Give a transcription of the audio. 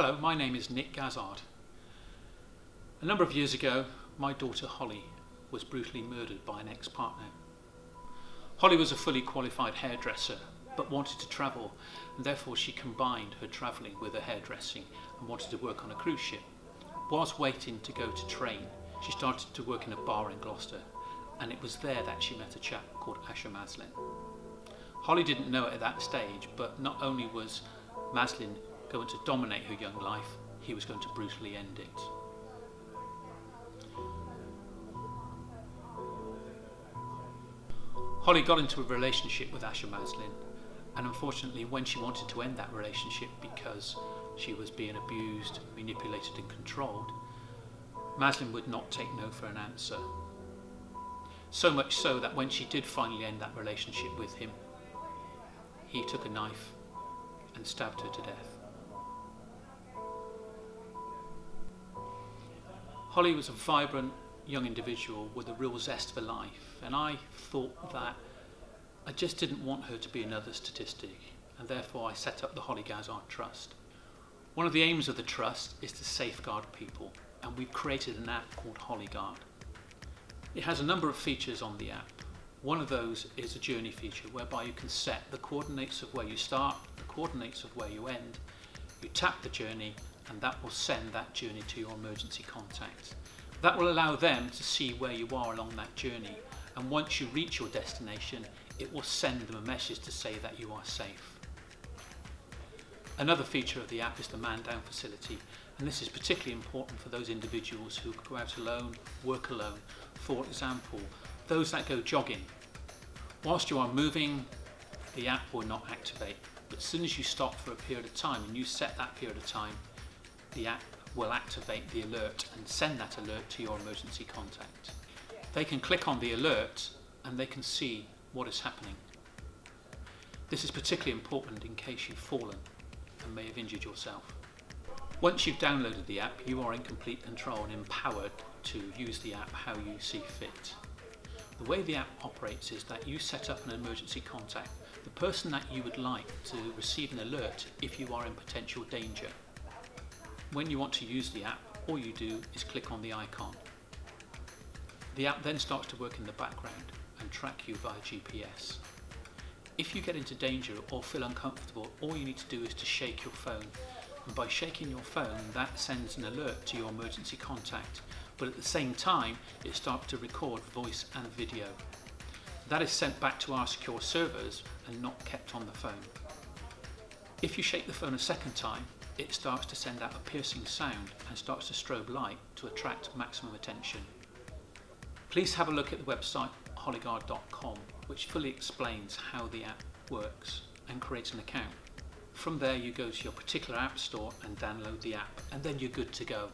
Hello, my name is Nick Gazzard. A number of years ago, my daughter Hollie was brutally murdered by an ex-partner. Hollie was a fully qualified hairdresser but wanted to travel and therefore she combined her travelling with her hairdressing and wanted to work on a cruise ship. Whilst waiting to go to train, she started to work in a bar in Gloucester and it was there that she met a chap called Asher Maslin. Hollie didn't know it at that stage, but not only was Maslin going to dominate her young life, he was going to brutally end it. Hollie got into a relationship with Asher Maslin, and unfortunately, when she wanted to end that relationship because she was being abused, manipulated, and controlled, Maslin would not take no for an answer. So much so that when she did finally end that relationship with him, he took a knife and stabbed her to death. Hollie was a vibrant young individual with a real zest for life, and I thought that I just didn't want her to be another statistic, and therefore I set up the Hollie Gazzard Trust. One of the aims of the trust is to safeguard people, and we've created an app called HollieGuard. It has a number of features on the app. One of those is a journey feature whereby you can set the coordinates of where you start, the coordinates of where you end. You tap the journey and that will send that journey to your emergency contact. That will allow them to see where you are along that journey and once you reach your destination it will send them a message to say that you are safe. Another feature of the app is the man down facility and this is particularly important for those individuals who go out alone, work alone. For example, those that go jogging. Whilst you are moving, the app will not activate. But as soon as you stop for a period of time and you set that period of time, the app will activate the alert and send that alert to your emergency contact. They can click on the alert and they can see what is happening. This is particularly important in case you've fallen and may have injured yourself. Once you've downloaded the app, you are in complete control and empowered to use the app how you see fit. The way the app operates is that you set up an emergency contact, the person that you would like to receive an alert if you are in potential danger. When you want to use the app, all you do is click on the icon. The app then starts to work in the background and track you via GPS. If you get into danger or feel uncomfortable, all you need to do is to shake your phone and by shaking your phone that sends an alert to your emergency contact but at the same time it starts to record voice and video. That is sent back to our secure servers and not kept on the phone. If you shake the phone a second time it starts to send out a piercing sound and starts to strobe light to attract maximum attention. Please have a look at the website hollieguard.com which fully explains how the app works and create an account. From there you go to your particular app store and download the app and then you're good to go.